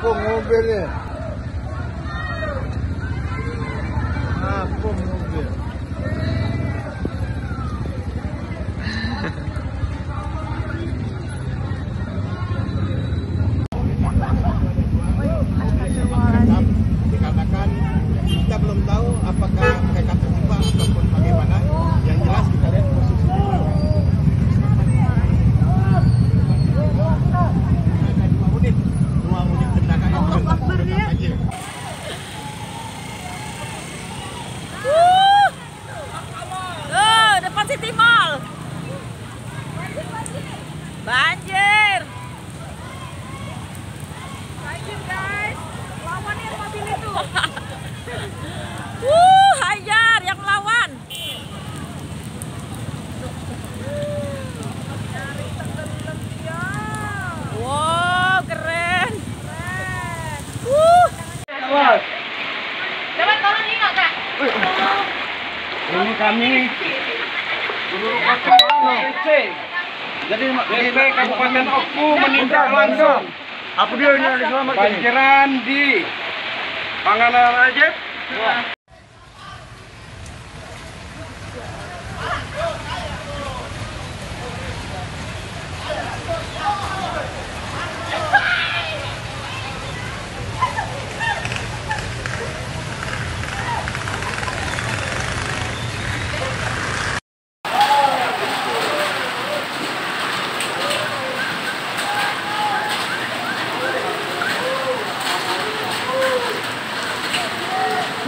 Apa mobil ni? Apa mobil? dikatakan kita belum tahu apakah mereka terjebak ataupun bagaimana. Yang jelas Coba tolong ini Kak? Ini kami jadi DP Kabupaten Oku menindak langsung. Apa dia yang diselamatkan? Di Panganan Ajib.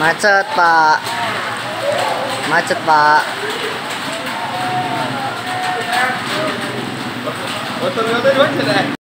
Macet, Pak. Macet, Pak. Oh, ternyata macet eh?